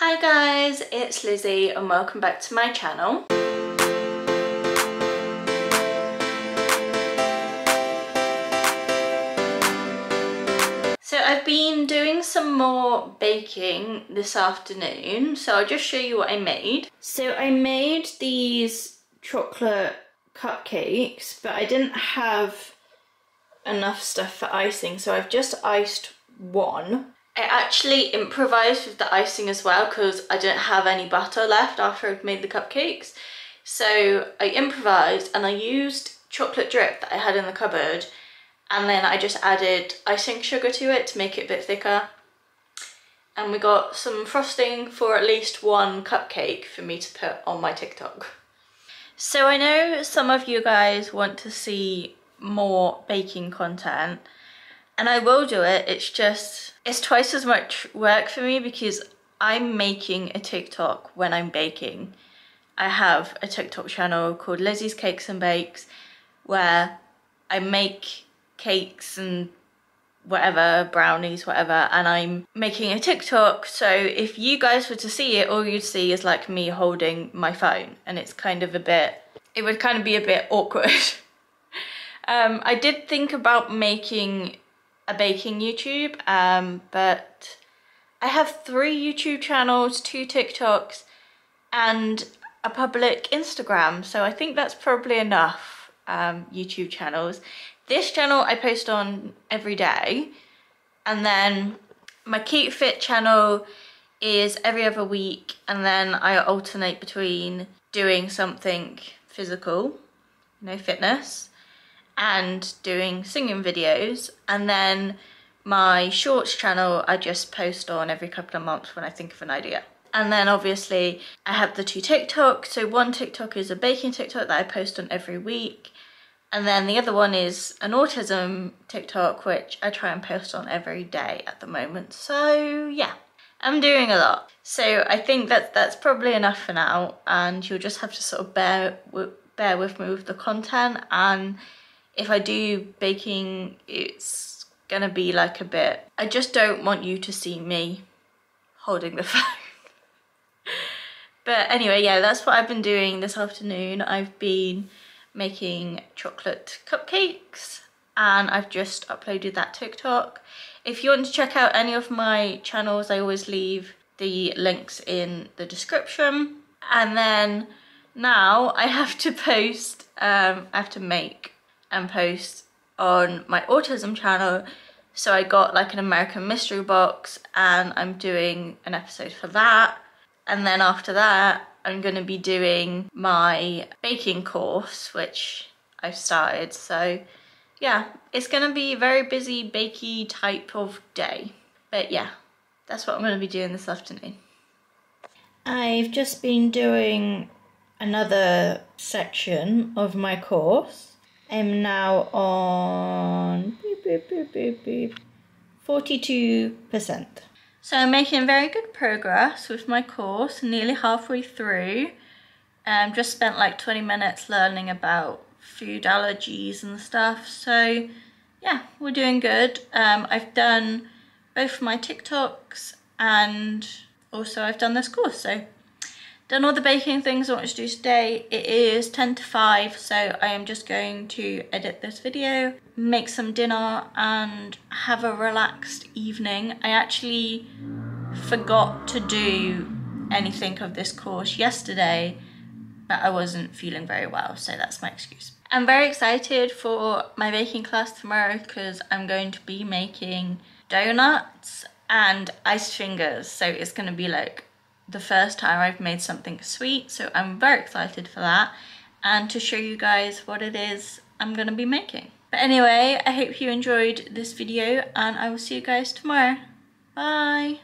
Hi guys, it's Lizzy and welcome back to my channel. So I've been doing some more baking this afternoon, so I'll just show you what I made. So I made these chocolate cupcakes, but I didn't have enough stuff for icing, so I've just iced one. I actually improvised with the icing as well because I didn't have any butter left after I'd made the cupcakes. So I improvised and I used chocolate drip that I had in the cupboard and then I just added icing sugar to it to make it a bit thicker. And we got some frosting for at least one cupcake for me to put on my TikTok. So I know some of you guys want to see more baking content and I will do it. It's just, it's twice as much work for me because I'm making a TikTok when I'm baking. I have a TikTok channel called Lizzy's Cakes and Bakes where I make cakes and whatever, brownies, whatever, and I'm making a TikTok. So if you guys were to see it, all you'd see is like me holding my phone and it's kind of a bit, it would kind of be a bit awkward. um, I did think about making a baking YouTube, um, but I have three YouTube channels, two TikToks, and a public Instagram. So I think that's probably enough um, YouTube channels. This channel I post on every day. And then my Keep Fit channel is every other week. And then I alternate between doing something physical, you know, fitness, and doing singing videos and then my shorts channel I just post on every couple of months when I think of an idea. And then obviously I have the two TikToks. So one TikTok is a baking TikTok that I post on every week. And then the other one is an autism TikTok, which I try and post on every day at the moment. So yeah, I'm doing a lot. So I think that that's probably enough for now. And you'll just have to sort of bear, bear with me with the content and if I do baking, it's gonna be like a bit, I just don't want you to see me holding the phone. but anyway, yeah, that's what I've been doing this afternoon. I've been making chocolate cupcakes and I've just uploaded that TikTok. If you want to check out any of my channels, I always leave the links in the description. And then now I have to post, um, I have to make and post on my autism channel. So I got like an American mystery box and I'm doing an episode for that. And then after that I'm going to be doing my baking course which I've started. So yeah it's going to be a very busy bakey type of day. But yeah that's what I'm going to be doing this afternoon. I've just been doing another section of my course am now on beep, beep, beep, beep, beep, 42%. So I'm making very good progress with my course, nearly halfway through. Um, just spent like 20 minutes learning about food allergies and stuff. So yeah, we're doing good. Um, I've done both my TikToks and also I've done this course. So done all the baking things I want to do today. It is 10 to 5, so I am just going to edit this video, make some dinner and have a relaxed evening. I actually forgot to do anything of this course yesterday, but I wasn't feeling very well, so that's my excuse. I'm very excited for my baking class tomorrow because I'm going to be making donuts and iced fingers, so it's going to be like the first time I've made something sweet, so I'm very excited for that and to show you guys what it is I'm gonna be making. But anyway, I hope you enjoyed this video and I will see you guys tomorrow. Bye!